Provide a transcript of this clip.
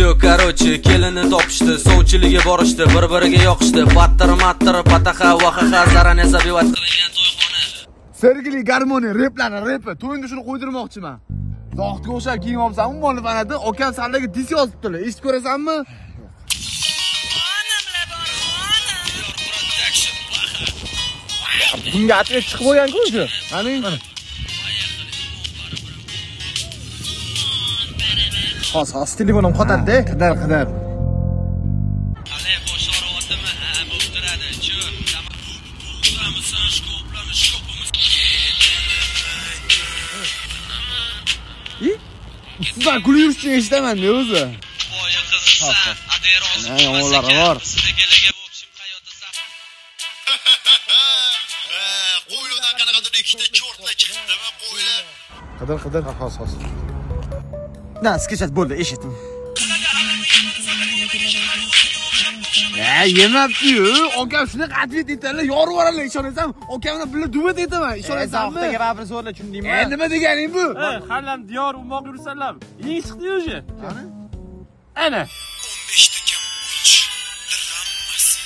Короче, kelini topishdi, sovchiligi borishdi, bir-biriga yoqishdi. Battir mattir, pataha, vahaha, zaran asabivat qilingan to'yxona. Sergeli Garmoniya replarni repi. To'yinda shuni qo'ydirmoqchiman. Zohidga o'xshab kiyim olsam, muallifxonada okam sandagi disk yozibdilar. Eshitib ko'rasanmi? Bunga atlet chiqib bo'lgan-ku o'sha. Qani? Hozir hozir telefonim qotadi-da. Qidar, qidar. Sizlar kulib yurishni eshitaman-da o'zi. Boya. Ha, yomonlari bor. Qo'ylardan qanaqadir ikkita cho'rtla chiqdimi qo'ylar Qidar, qidar. Hozir, hozir. Da, skechat bo'ldi, eshitdim. Ha, yemabdi-yu. Okam shunaqa atvet etadilar, yorib yuboradilar, ishonasanmi? Okam bilan birga duet aytaman, ishonasanmi? Zohidga baribir zo'rla tushundingmi? E, nima deganing bu? Hallam diyor umoq yursanlar. Yeng chiqdi o'sha. Ana. 15 ta kam uch dirhammasi